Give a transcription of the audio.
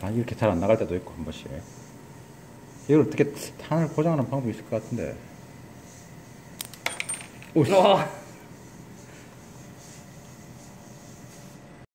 아 이렇게 잘 안 나갈 때도 있고 한 번씩 이걸 어떻게 탄을 고정하는 방법이 있을 것 같은데 오, 씨. 와